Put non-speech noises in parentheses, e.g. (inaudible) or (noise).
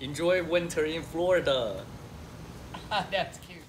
Enjoy winter in Florida. (laughs) That's cute.